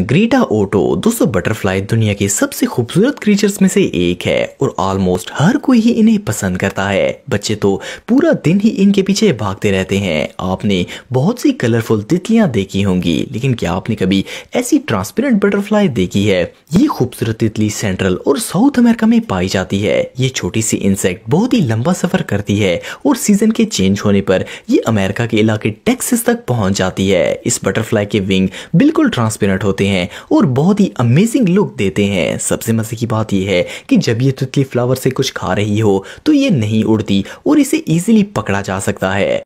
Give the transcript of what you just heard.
Greta auto दोस्तों butterfly दुनिया के सबसे खूबसूरत क्रीचर्स में से एक है और ऑलमोस्ट हर कोई ही इन्हें पसंद करता है। बच्चे तो पूरा दिन ही इनके पीछे भागते रहते हैं। आपने बहुत सी कलरफुल तितलियाँ देखी होंगी, लेकिन क्या आपने कभी ऐसी ट्रांसपेरेंट बटरफ्लाई देखी है? ये खूबसूरत तितली सेंट्रल और साउथ अमेरिका में पाई जाती है। ये छोटी सी इंसेक्ट बहुत ही लंबा सफ़र करती है और सीज़न के चेंज होने पर ये अमेरिका के इलाके टेक्सिस तक पहुँच जाती है। इस बटरफ्लाई के विंग बिल्कुल ट्रांसपेरेंट होते हैं और बहुत ही अमेजिंग लुक देते हैं। सबसे मज़े की बात यह है कि जब ये तितली फ्लावर से कुछ खा रही हो तो ये नहीं उड़ती और इसे इजीली पकड़ा जा सकता है।